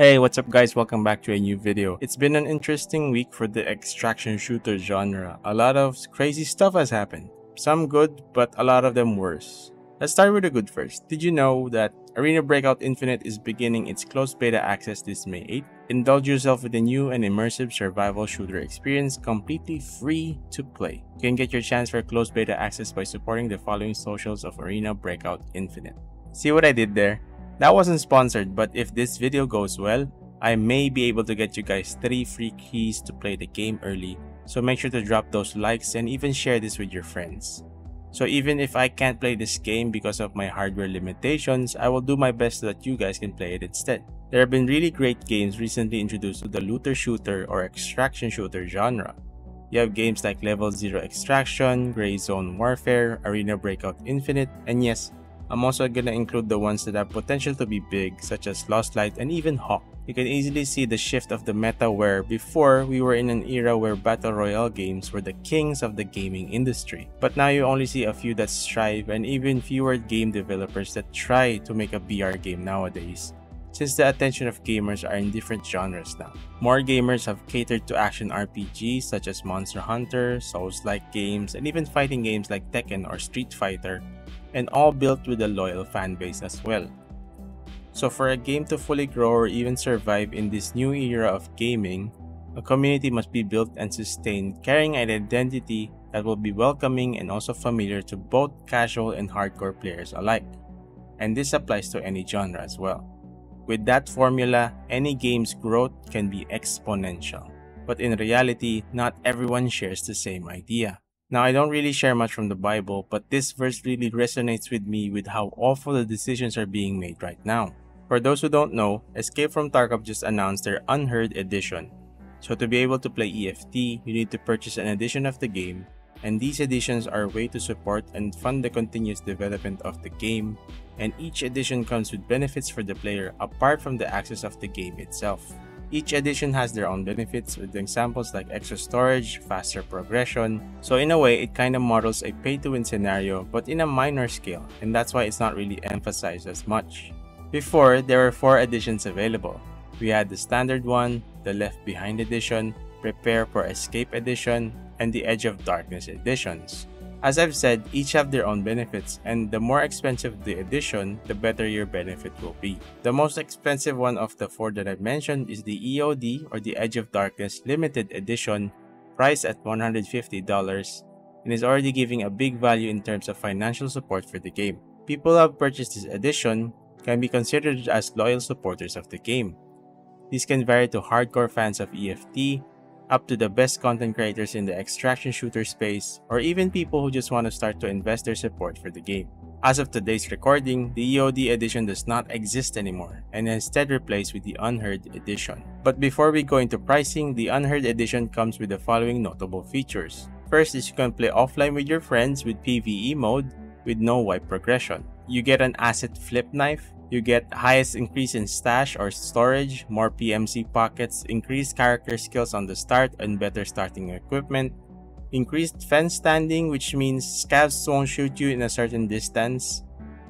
Hey, what's up guys? Welcome back to a new video. It's been an interesting week for the extraction shooter genre. A lot of crazy stuff has happened. Some good, but a lot of them worse. Let's start with the good first. Did you know that Arena Breakout Infinite is beginning its closed beta access this May 8? Indulge yourself with a new and immersive survival shooter experience completely free to play. You can get your chance for closed beta access by supporting the following socials of Arena Breakout Infinite. See what I did there? That wasn't sponsored, but if this video goes well, I may be able to get you guys 3 free keys to play the game early, so make sure to drop those likes and even share this with your friends. So even if I can't play this game because of my hardware limitations, I will do my best so that you guys can play it instead. There have been really great games recently introduced to the looter shooter or extraction shooter genre. You have games like Level 0 Extraction, Gray Zone Warfare, Arena Breakout Infinite, and yes, I'm also gonna include the ones that have potential to be big, such as Lost Light and even Hawked. You can easily see the shift of the meta where before we were in an era where Battle Royale games were the kings of the gaming industry. But now you only see a few that strive and even fewer game developers that try to make a BR game nowadays since the attention of gamers are in different genres now. More gamers have catered to action RPGs such as Monster Hunter, Souls-like games, and even fighting games like Tekken or Street Fighter, and all built with a loyal fanbase as well. So for a game to fully grow or even survive in this new era of gaming, a community must be built and sustained carrying an identity that will be welcoming and also familiar to both casual and hardcore players alike. And this applies to any genre as well. With that formula, any game's growth can be exponential. But in reality, not everyone shares the same idea. Now, I don't really share much from the Bible, but this verse really resonates with me with how awful the decisions are being made right now. For those who don't know, Escape from Tarkov just announced their Unheard Edition. So to be able to play EFT, you need to purchase an edition of the game, and these editions are a way to support and fund the continuous development of the game, and each edition comes with benefits for the player apart from the access of the game itself. Each edition has their own benefits with examples like extra storage, faster progression. So in a way, it kind of models a pay-to-win scenario but in a minor scale and that's why it's not really emphasized as much. Before, there were 4 editions available. We had the standard one, the Left Behind edition, Prepare for Escape edition, and the Edge of Darkness editions. As I've said, each have their own benefits, and the more expensive the edition, the better your benefit will be. The most expensive one of the four that I've mentioned is the EOD or the Edge of Darkness Limited Edition, priced at $150, and is already giving a big value in terms of financial support for the game. People who have purchased this edition can be considered as loyal supporters of the game. These can vary to hardcore fans of EFT, up to the best content creators in the extraction shooter space, or even people who just want to start to invest their support for the game. As of today's recording, the EOD edition does not exist anymore and instead replaced with the Unheard edition. But before we go into pricing, the Unheard edition comes with the following notable features. First is you can play offline with your friends with PvE mode with no wipe progression. You get an asset flip knife, you get highest increase in stash or storage, more PMC pockets, increased character skills on the start and better starting equipment, increased fence standing which means scavs won't shoot you in a certain distance,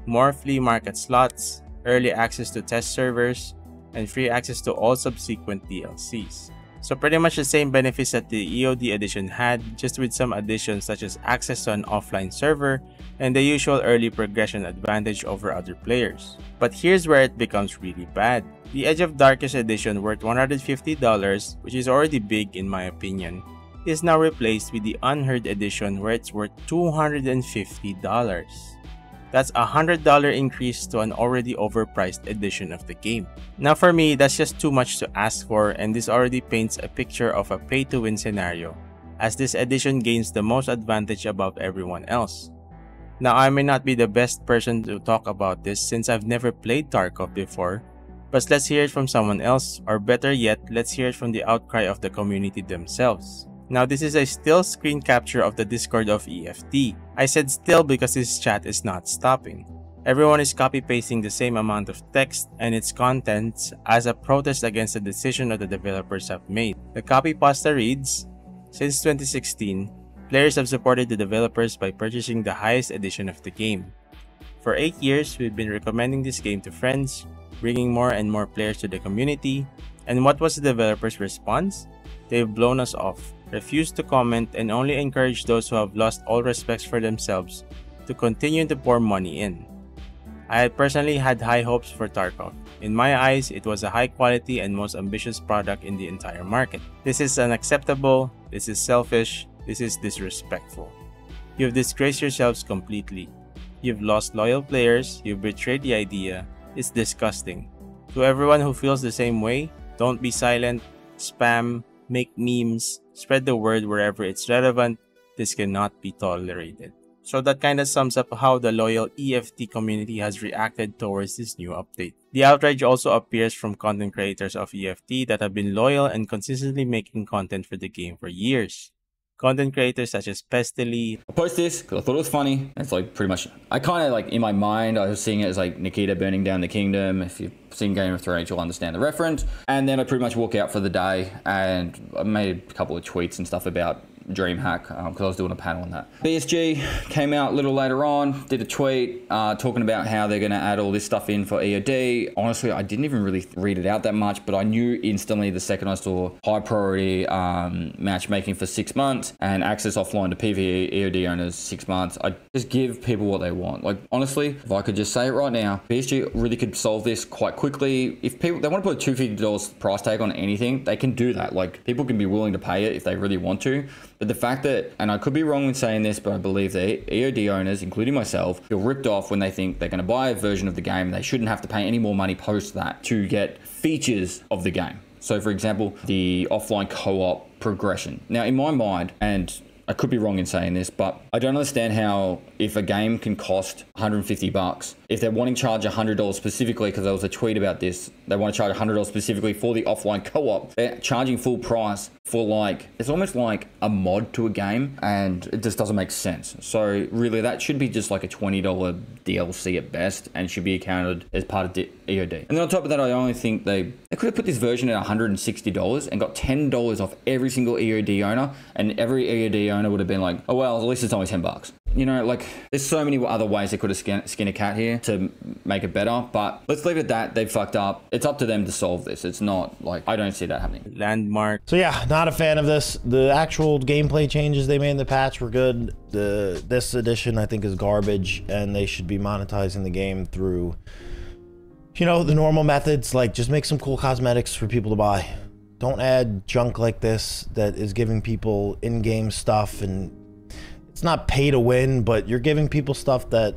more flea market slots, early access to test servers, and free access to all subsequent DLCs. So pretty much the same benefits that the EOD edition had, just with some additions such as access to an offline server and the usual early progression advantage over other players. But here's where it becomes really bad. The Edge of Darkness edition worth $150, which is already big in my opinion, is now replaced with the Unheard edition where it's worth $250. That's a $100 increase to an already overpriced edition of the game. Now for me, that's just too much to ask for and this already paints a picture of a pay-to-win scenario, as this edition gains the most advantage above everyone else. Now I may not be the best person to talk about this since I've never played Tarkov before, but let's hear it from someone else, or better yet, let's hear it from the outcry of the community themselves. Now this is a still screen capture of the Discord of EFT. I said still because this chat is not stopping. Everyone is copy pasting the same amount of text and its contents as a protest against the decision that the developers have made. The copy pasta reads, Since 2016, players have supported the developers by purchasing the highest edition of the game. For 8 years, we've been recommending this game to friends, bringing more and more players to the community. And what was the developers' response? They've blown us off, refused to comment, and only encouraged those who have lost all respect for themselves to continue to pour money in. I had personally had high hopes for Tarkov. In my eyes, it was a high quality and most ambitious product in the entire market. This is unacceptable, this is selfish, this is disrespectful. You've disgraced yourselves completely. You've lost loyal players, you've betrayed the idea. It's disgusting. To everyone who feels the same way, don't be silent, spam, make memes, spread the word wherever it's relevant. This cannot be tolerated. So that kind of sums up how the loyal EFT community has reacted towards this new update. The outrage also appears from content creators of EFT that have been loyal and consistently making content for the game for years. Content creators such as Pestily. I post this because I thought it was funny. It's like pretty much, I kind of like in my mind, I was seeing it as like Nikita burning down the kingdom. If you've seen Game of Thrones, you'll understand the reference. And then I pretty much walk out for the day and I made a couple of tweets and stuff about DreamHack because um, I was doing a panel on that. BSG came out a little later on, did a tweet uh, talking about how they're going to add all this stuff in for EOD. Honestly, I didn't even really read it out that much, but I knew instantly the second I saw high priority um, matchmaking for six months and access offline to PvE EOD owners six months. I just give people what they want. Like honestly, if I could just say it right now, BSG really could solve this quite quickly. If people they want to put a $250 price tag on anything, they can do that. Like people can be willing to pay it if they really want to. But the fact that, and I could be wrong in saying this, but I believe that EOD owners, including myself, feel ripped off when they think they're going to buy a version of the game and they shouldn't have to pay any more money post that to get features of the game. So, for example, the offline co op progression. Now, in my mind, and I could be wrong in saying this, but I don't understand how if a game can cost 150 bucks, if they're wanting to charge $100 specifically, because there was a tweet about this, they want to charge $100 specifically for the offline co-op. They're charging full price for like, it's almost like a mod to a game and it just doesn't make sense. So really that should be just like a $20 DLC at best and should be accounted as part of the EOD. And then on top of that, I only think they, they could have put this version at $160 and got $10 off every single EOD owner and every EOD owner would have been like, oh well, at least it's only 10 bucks you know, like there's so many other ways they could have skin, skin a cat here to make it better. But let's leave it at that. They fucked up. It's up to them to solve this. It's not like I don't see that happening. LVNDMARK. So yeah, not a fan of this. The actual gameplay changes they made in the patch were good. The this edition I think is garbage, and they should be monetizing the game through, you know, the normal methods. Like just make some cool cosmetics for people to buy. Don't add junk like this that is giving people in-game stuff and it's not pay to win, but you're giving people stuff that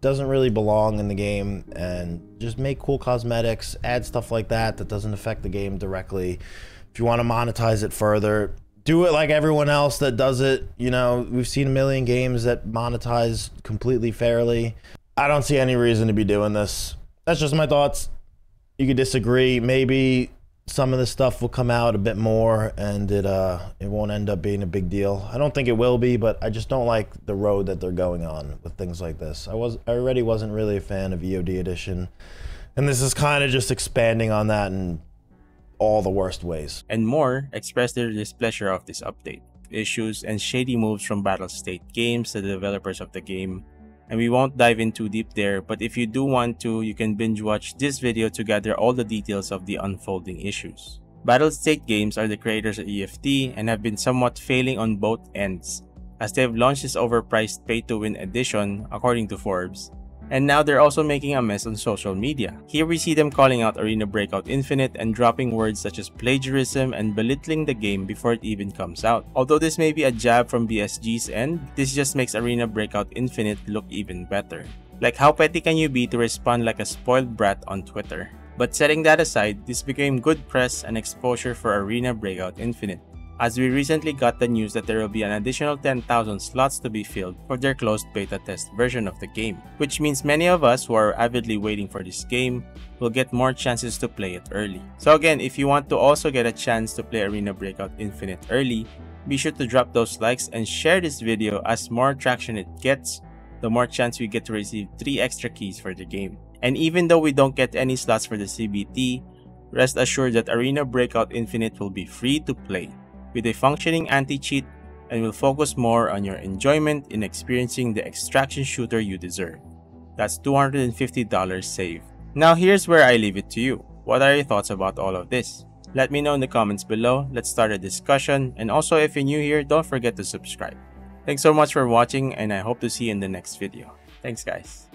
doesn't really belong in the game and just make cool cosmetics, add stuff like that that doesn't affect the game directly. If you want to monetize it further, do it like everyone else that does it. You know, we've seen a million games that monetize completely fairly. I don't see any reason to be doing this. That's just my thoughts. You could disagree. Maybe some of this stuff will come out a bit more and it uh it won't end up being a big deal. I don't think it will be, but I just don't like the road that they're going on with things like this. I was I already wasn't really a fan of EOD edition. And this is kind of just expanding on that in all the worst ways. And more expressed their displeasure of this update. Issues and shady moves from Battlestate Games, the developers of the game, and we won't dive in too deep there, but if you do want to, you can binge watch this video to gather all the details of the unfolding issues. Battlestate Games are the creators of EFT and have been somewhat failing on both ends, as they have launched this overpriced pay-to-win edition, according to Forbes, and now they're also making a mess on social media. Here we see them calling out Arena Breakout Infinite and dropping words such as plagiarism and belittling the game before it even comes out. Although this may be a jab from BSG's end, this just makes Arena Breakout Infinite look even better. Like how petty can you be to respond like a spoiled brat on Twitter? But setting that aside, this became good press and exposure for Arena Breakout Infinite as we recently got the news that there will be an additional 10,000 slots to be filled for their closed beta test version of the game, which means many of us who are avidly waiting for this game will get more chances to play it early. So again, if you want to also get a chance to play Arena Breakout Infinite early, be sure to drop those likes and share this video as more traction it gets, the more chance we get to receive 3 extra keys for the game. And even though we don't get any slots for the CBT, rest assured that Arena Breakout Infinite will be free to play with a functioning anti-cheat and will focus more on your enjoyment in experiencing the extraction shooter you deserve. That's $250 saved. Now here's where I leave it to you. What are your thoughts about all of this? Let me know in the comments below, let's start a discussion, and also if you're new here, don't forget to subscribe. Thanks so much for watching and I hope to see you in the next video. Thanks guys.